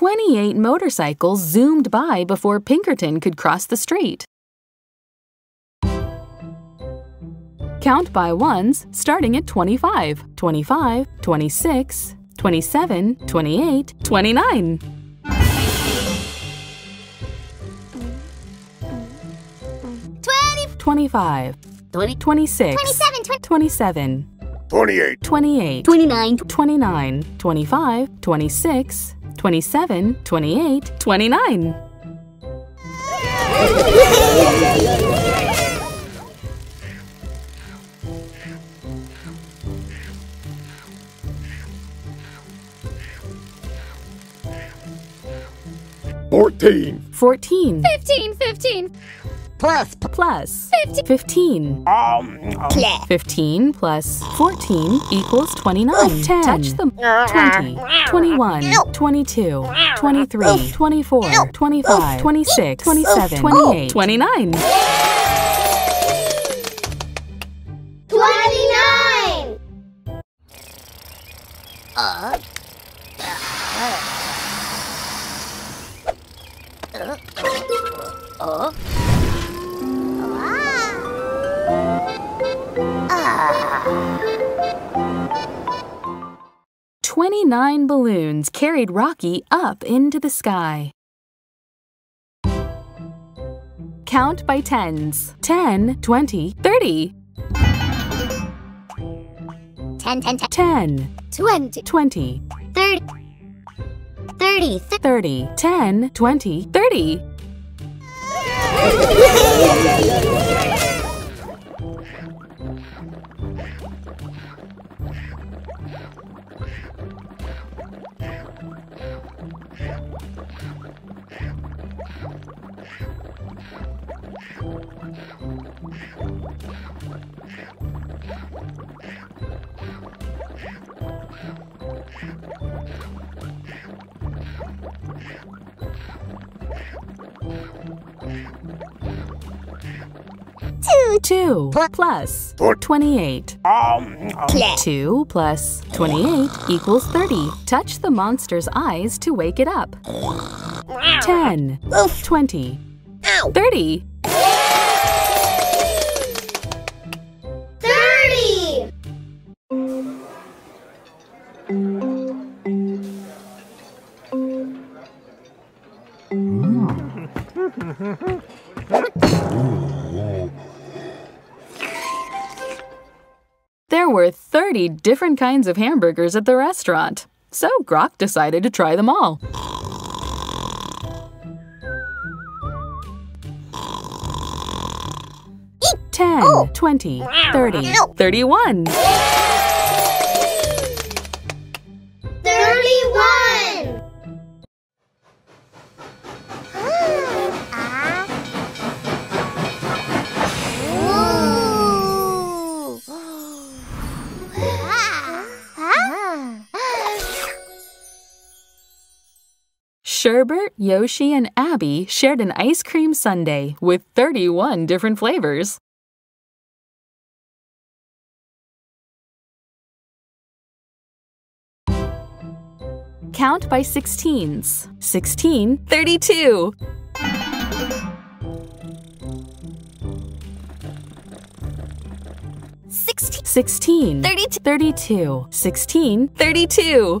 28 motorcycles zoomed by before Pinkerton could cross the street. Count by ones starting at 25, 25, 26, 27, 28, 29. Twenty-five. Twenty. Twenty-six. Twenty-seven. Twenty-seven. Twenty-eight. Twenty-eight. Twenty-nine. Twenty-nine. Twenty-five. Twenty-six. 27, 28, 29. fourteen, 14 fifteen, fifteen, Plus, plus Fifty- 15. um, um. plus, 15 plus 14 equals 29. 10. Touch them. 20, 21, 22, 23, 24, 25, 26, 27, 28, 29. twenty-nine. Uh, uh, uh, Twenty-nine balloons carried Rocky up into the sky. Count by tens. 10, 20, 30. Ten, ten, ten, 10, twenty, 20, thirty, thirty, thirty. 30. 10, 20, 30. Two, 2 28. um, plus, 2 plus 28 equals 30. Touch the monster's eyes to wake it up. 10, 20, ow, 30. Were 30 different kinds of hamburgers at the restaurant, so Grok decided to try them all. 10, 20, 30, Thirty-one. Sherbert, Yoshi, and Abby shared an ice cream sundae with 31 different flavors. Count by 16s. 16, 32. Sixteen, 16, thirty-two. 32. 16, 32.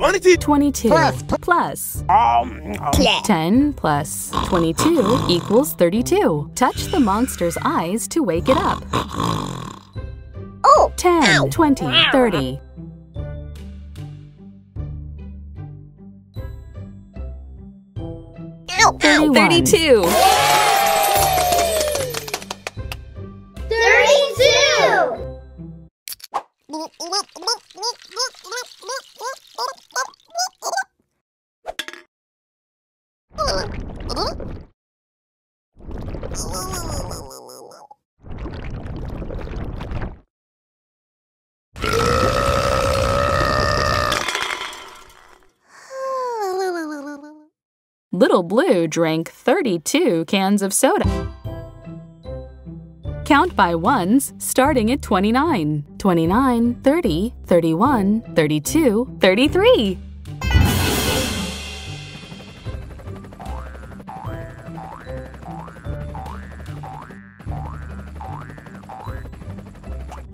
22. 22 plus, plus, um, um. 10 plus 22 equals 32. Touch the monster's eyes to wake it up. Oh, 10, ow. 20, 30. Ow, 32. 32! Little Blue drank 32 cans of soda. Count by ones, starting at 29. 29, 30, 31, 32, 33.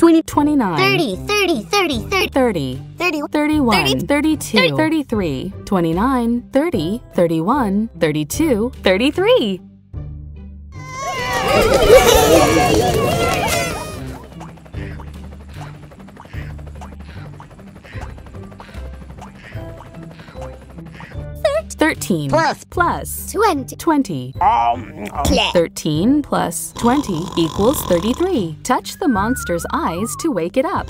Twenty. 29, Thirty. Thirty. Thirty. Thirty. 30, Thirty. 31, 30, 32, 33, 29, 30, 31, 32, 33. Thirteen Plus. plus Twenty. twenty. Um, um. Plus. Thirteen plus twenty equals thirty-three. Touch the monster's eyes to wake it up.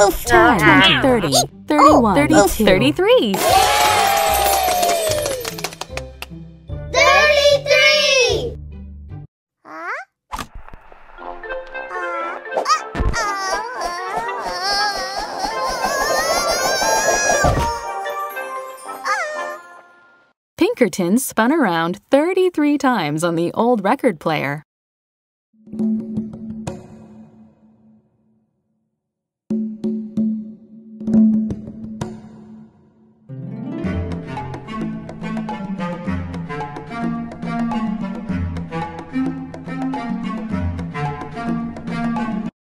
Oof. 10, 30, 31, 32, 33. Pinkerton spun around 33 times on the old record player.